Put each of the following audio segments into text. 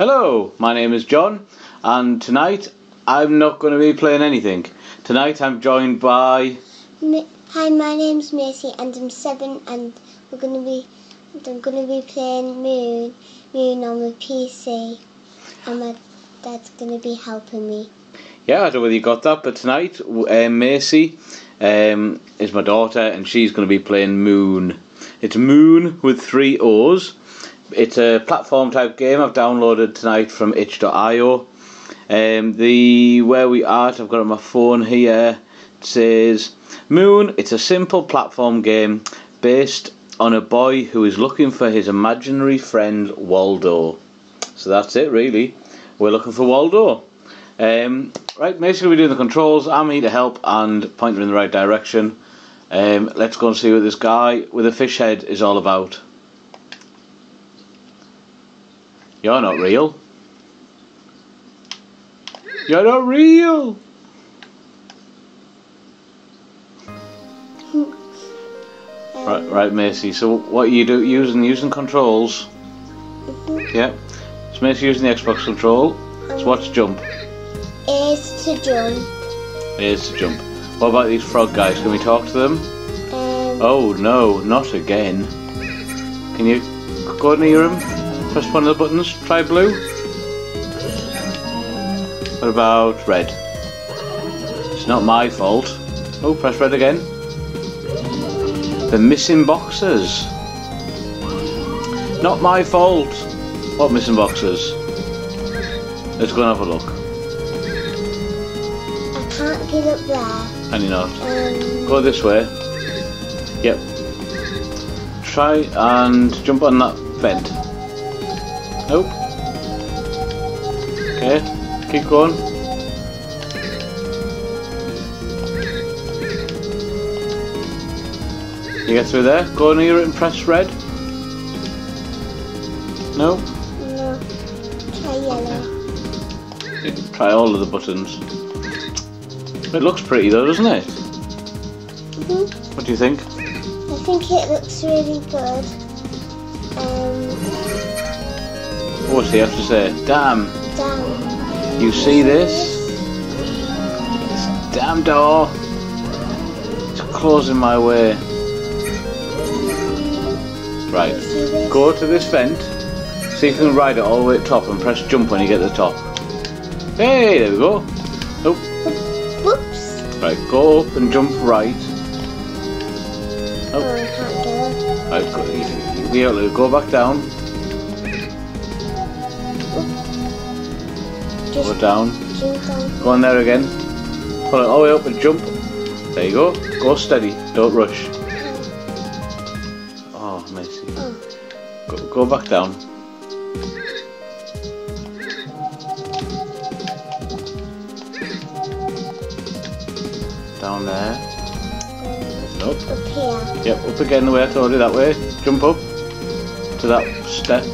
Hello, my name is John, and tonight I'm not going to be playing anything. Tonight I'm joined by. Hi, my name's Macey, and I'm seven, and we're gonna be, I'm gonna be playing MoooN, MoooN on the PC, and my dad's gonna be helping me. Yeah, I don't know whether you got that, but tonight um, Macey um, is my daughter, and she's going to be playing MoooN. It's MoooN with three O's. It's a platform type game I've downloaded tonight from itch.io. Um, the where we are, I've got on my phone here. It says MoooN. It's a simple platform game based on a boy who is looking for his imaginary friend Waldo. So that's it, really. We're looking for Waldo. Um, right, will be doing the controls. I'm here to help and point her in the right direction. Um, let's go and see what this guy with a fish head is all about. You're not real. You're not real. Right, right, Macey. So what you do using using controls? mhm. Yeah. So Macey using the Xbox control. So what's jump? Is to jump. Is to jump. What about these frog guys? Can we talk to them? Um, Oh no, not again. Can you go near him? Press one of the buttons. Try blue. What about red? It's not my fault. Oh, press red again. The missing boxes. Not my fault. What missing boxes? Let's go and have a look. I can't get up there. Can you not? Um, Go this way. Yep. Try and jump on that vent. Okay, keep going. You get through there? Go near it and press red. No? no. Try yellow. Try all of the buttons. It looks pretty though, doesn't it? hmm What do you think? I think it looks really good. Um, What you have to say? Damn, damn. you see this? Damn door! It's closing my way. Right, go to this vent, see if you can ride it all the way to the top and press jump when you get to the top. Hey, there we go. Oh, Whoops. right, go up and jump right. Oh, I can't. Right, go, you, you be to go back down, Just go down, down. go on there again, pull it all the way up and jump. There you go, go steady, don't rush. Oh, Macey. Oh. Go, go back down. Down there. Nope. Up here. Yep, up again the way I told you, that way. Jump up to that step.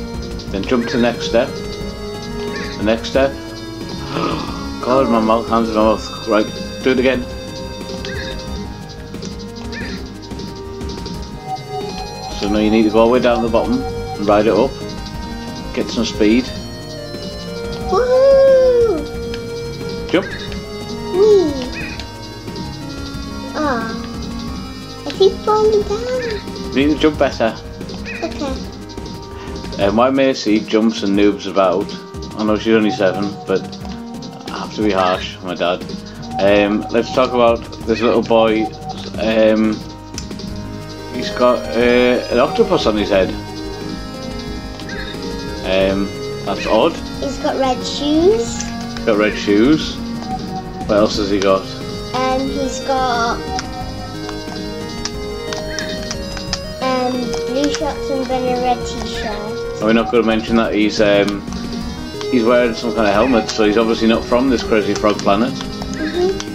Then jump to the next step. The next step. God, my mouth, hands in my mouth. Right, do it again. So now you need to go all the way down the bottom and ride it up. Get some speed. Woohoo! Jump. Wee. Ah. I keep falling down. You need to jump better. Okay. Uh, my Macey jumps and noobs about. I know she's only seven, but to be harsh, my dad. Um, let's talk about this little boy. Um, he's got uh, an octopus on his head. Um, that's odd. He's got red shoes. Got red shoes. What else has he got? And he's got um, blue shorts and then a red t-shirt. Are we not going to mention that he's um, he's wearing some kind of helmet, so he's obviously not from this crazy frog planet. Mm-hmm.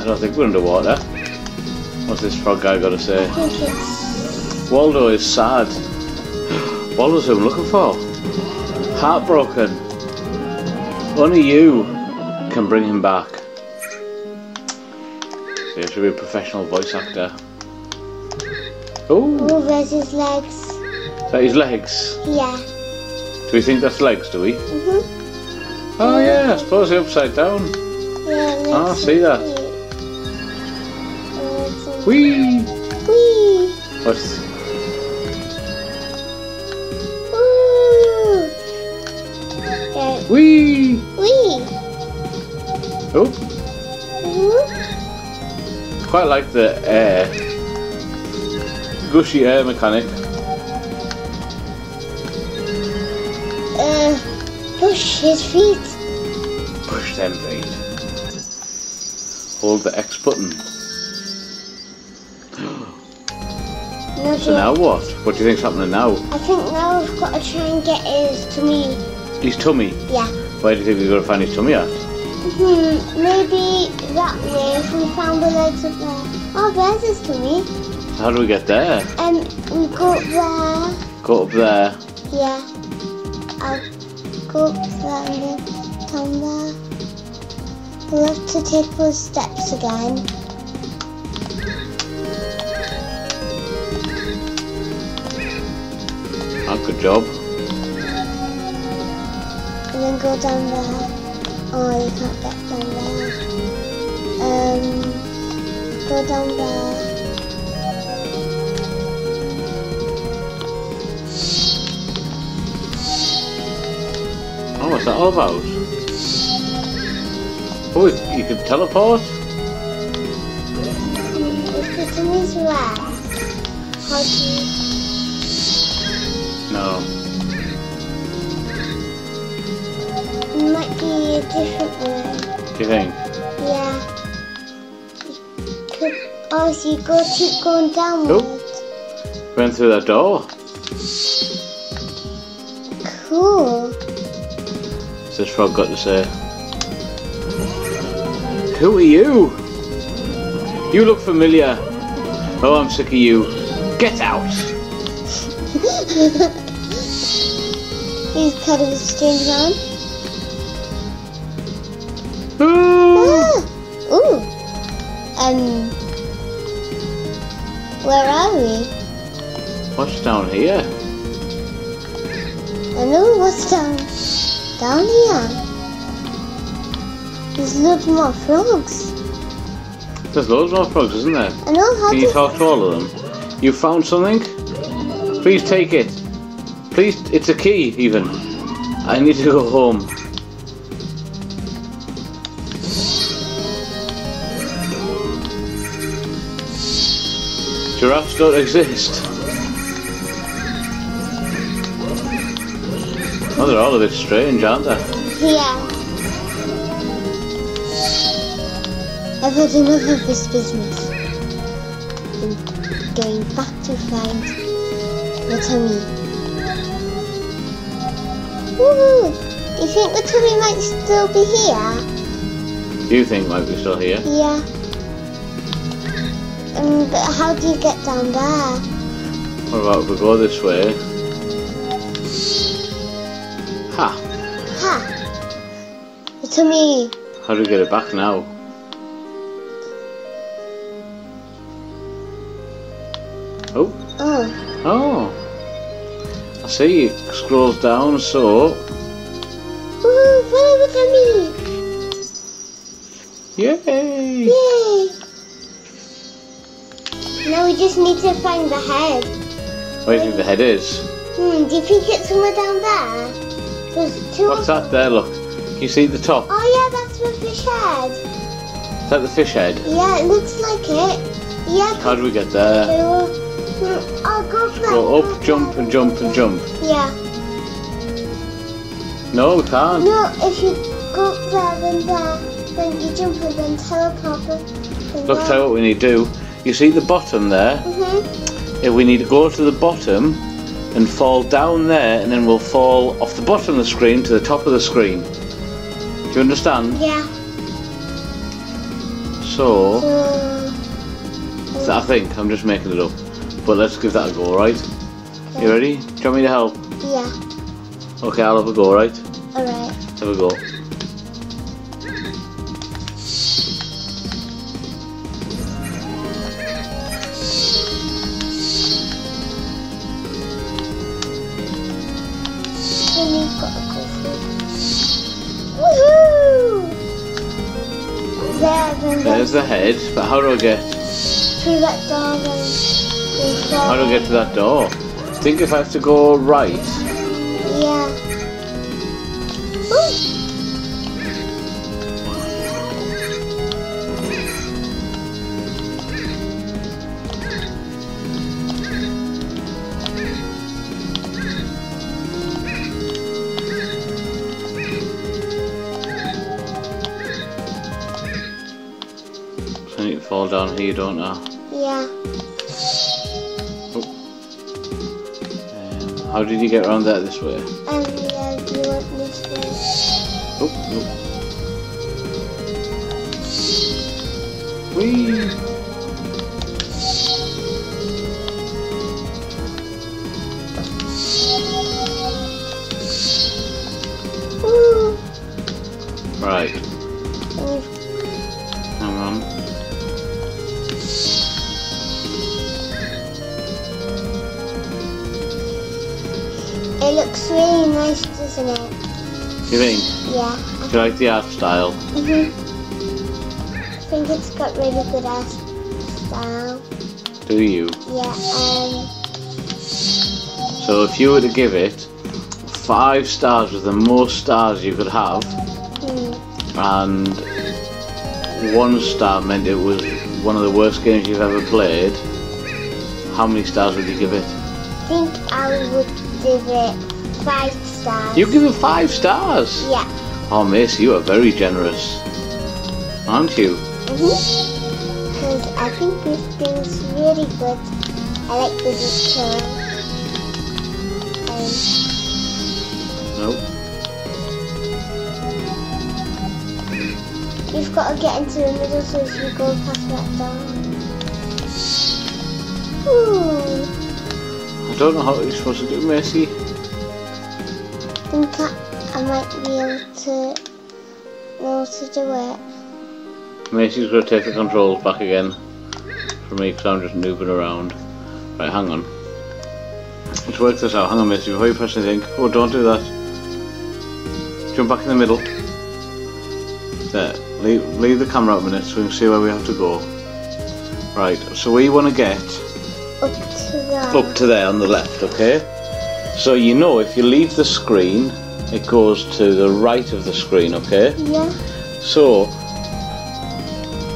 I don't think we're underwater. What's this frog guy got to say? I think it's Waldo is sad. Waldo's who I'm looking for. Heartbroken. Only you can bring him back. So you should be a professional voice actor. Oh, there's his legs. is that his legs? Yeah. Do we think that's legs, do we? Mhm. Oh yeah, I suppose they're upside down. Yeah. it Ah, see it that. a- Whee! Whee! What's Woo! Whee? Whee! Oh, Mhm. quite like the air. Gushy air mechanic. Uh, push his feet. Push them feet. Hold the X button. So now what? What do you think's happening now? I think now we've got to try and get his tummy. His tummy. Yeah. Where do you think we've got to find his tummy at? Hmm, maybe that way if we found the legs up there. Oh, there's his tummy. How do we get there? And we go up there. Go up there. Yeah. I'll go up there and then down there. We'll have to take those steps again. Oh, good job. And then go down there. Oh, you can't get down there. Um, go down there. What's that all about? Oh, you can teleport? If the tummy's where? How do you... No. It might be a different way. Do you think? Yeah. You could, oh, so you go keep going downward. Went through that door. This frog got to say? Who are you? You look familiar. Oh, I'm sick of you. Get out! He's kind of a strange man. Ooh. Ah, ooh. Um. Where are we? What's down here? I know what's down down here. There's loads more frogs. There's loads more frogs, isn't there? I know how Can you talk to all of them? You found something? Please take it. Please, it's a key, even. I need to go home. Giraffes don't exist. They're all a bit strange, aren't they? Yeah. I've had enough of this business. I'm going back to find the tummy. Woohoo! You think the tummy might still be here? Do you think might be still here? Yeah. Um, but how do you get down there? What about if we go this way? The tummy. How do we get it back now? Oh, Oh. oh. I see. It scrolls down, so. Woohoo! Follow the tummy! Yay! Yay! Now we just need to find the head. Where do you think the head is? Hmm, do you think it's somewhere down there? There's two What's that there? Look. Can you see the top? Oh yeah, that's the fish head. Is that the fish head? Yeah, it looks like it. Yeah, How do we get there? I'll go for. Go up, jump, and jump, and jump. Yeah. No, we can't. No, if you go up there, then there, then you jump and then teleport. Then Look, tell what we need to do. You see the bottom there? Mhm. If we need to go to the bottom and fall down there, and then we'll fall off the bottom of the screen to the top of the screen. Do you understand? Yeah. So, So. I think I'm just making it up. But let's give that a go, right? You ready? Do you want me to help? Yeah. Okay, I'll have a go, right? All right. Have a go. There's the head, but how do I get through that door then. how do I get to that door? I think if I have to go right, Yeah. I need to fall down here, don't I? Yeah. Um, how did you get around that this way? And yeah, you want this way. Oh, no. Whee! Ooh. Right, It looks really nice, doesn't it? You think? Yeah. Do you like the art style? hmm I think it's got really good art style. Do you? Yeah. Um. So if you were to give it five stars with the most stars you could have, Hmm. and one star meant it was one of the worst games you've ever played, how many stars would you give it? I think I would give it five stars. You give it five stars! Yeah. Oh, Miss, you are very generous. Aren't you? Because I think this game's really good. I like the picture. Um, No. you've got to get into the middle so you go past that door. Ooh. I don't know how you're supposed to do, Macey. I think I, I might be able to know to do it. Macey's going to take the controls back again for me because I'm just moving around. Right, hang on. Let's work this out. Hang on, Macey, before you press anything. Oh, don't do that. Jump back in the middle. There. Leave, leave the camera out a minute so we can see where we have to go. Right, so we want to get Up up to there on the left, okay? So you know if you leave the screen, it goes to the right of the screen, okay? Yeah. So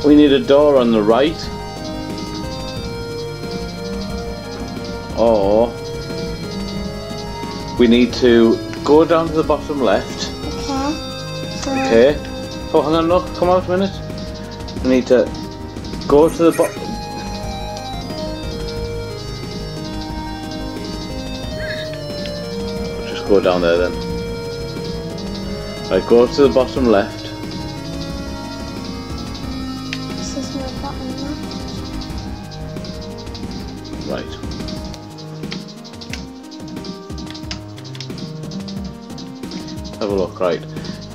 we need a door on the right. Or we need to go down to the bottom left. Okay. So, Okay. Oh, hang on, no, come out a minute. We need to go to the bottom. Go down there then. Right, go to the bottom left. This is my bottom left. Right. Have a look, right.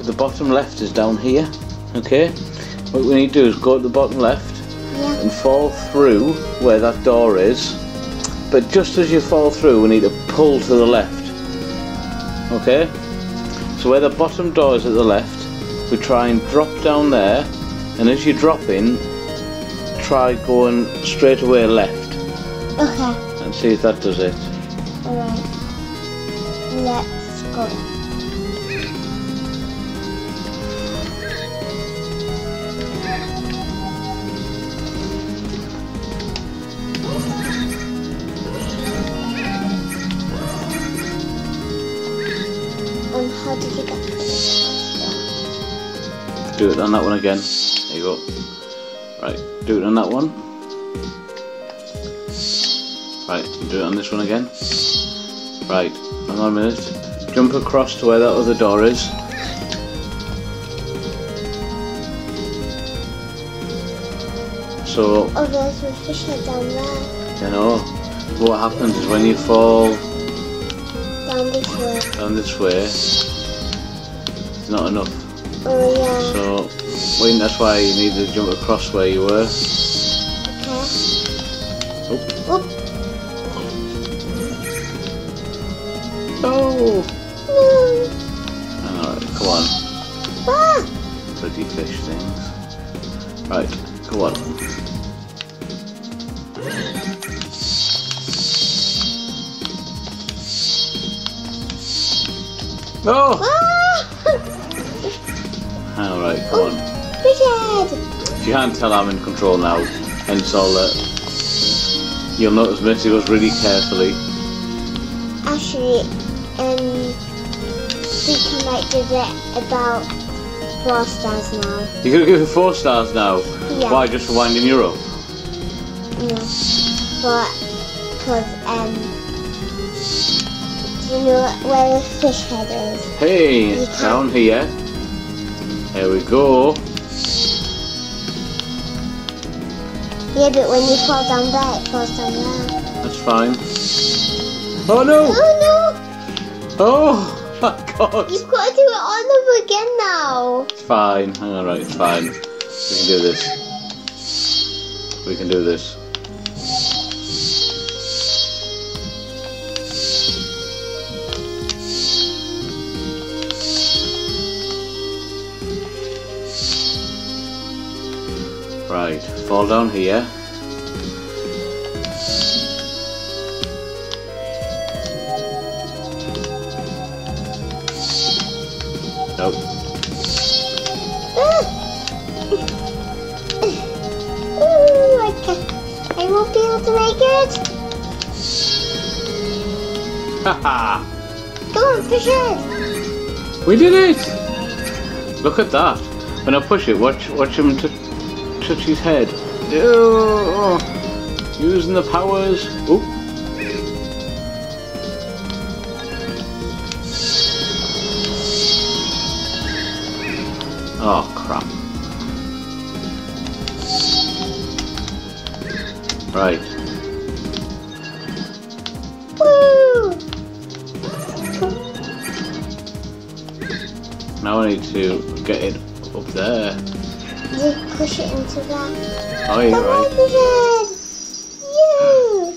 The bottom left is down here, okay? What we need to do is go to the bottom left Yeah. and fall through where that door is. But just as you fall through, we need to pull to the left. Okay? So where the bottom door is at the left, we try and drop down there, and as you drop in, try going straight away left Okay. and see if that does it. Alright. Let's go. Do it on that one again. There you go. Right, do it on that one. Right, do it on this one again. Right, hang on a minute. Jump across to where that other door is. So, Oh, there's a fish down there. you know, what happens is when you fall Down this way. down this way, it's not enough. Oh, yeah. So, wait, that's why you need to jump across where you were. Okay. Oh. Oop. No! No. Alright, come on. Ah! Pretty fish things. Right, go on. Oh! Ah! Alright, come on. Richard! You can't tell I'm in control now, hence all that. You'll notice Missy goes really carefully. Actually, um, we can like give it about four stars now. You're gonna give it four stars now? Yeah. Why, just for winding you up? No. But, because, um, do you know where the fish head is? Hey, it's down here. There we go. Yeah, but when you fall down there, it falls down there. That's fine. Oh no! Oh no! Oh my god! You've got to do it all over again now. It's fine. Hang alright, it's fine. We can do this. We can do this. Fall down here. Nope. Ooh, I can't. I won't be able to make it. Haha! Come on, push it. We did it! Look at that. When I push it, watch watch him touch his head. Using the powers. Oop. Oh crap. Right. Now I need to get it up there. Push it into that. Oh, you're right. push it. You.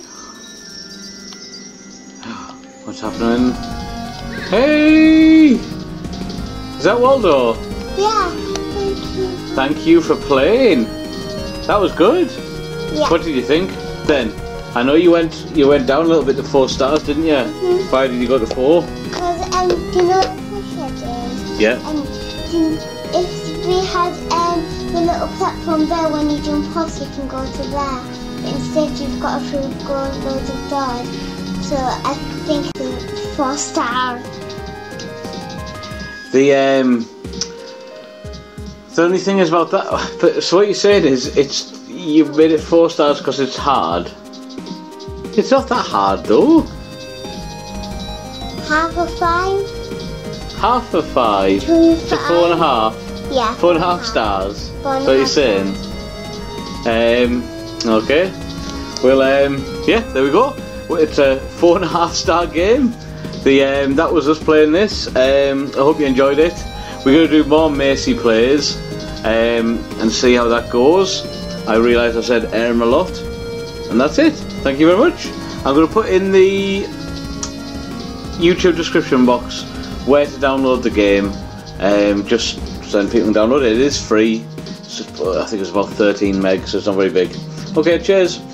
What's happening? Hey! Is that Waldo? Yeah. Thank you. Thank you for playing. That was good. Yeah. What did you think? Then I know you went you went down a little bit to four stars, didn't you? Mhm. Why did you go to four? Because um, do you know what push it is? Yeah. Um, if we had little platform there, when you jump off, you can go to there. But instead, you've got to go loads of doors. So I think it's four star. The um. The only thing is about that. But so what you're saying is it's you've made it four stars because it's hard. It's not that hard though. Half a five. Half of five Two to four and a half. Yeah. Four and a half stars. Four and What you're saying? Um, okay. Well, um, yeah, there we go. It's a four and a half star game. The um, that was us playing this. Um, I hope you enjoyed it. We're going to do more Macey plays um, and see how that goes. I realise I said Erm a lot, and that's it. Thank you very much. I'm going to put in the YouTube description box where to download the game. Um, just so people can download it. It is free. It's uh, I think it's about 13 megs, so it's not very big. Okay, cheers.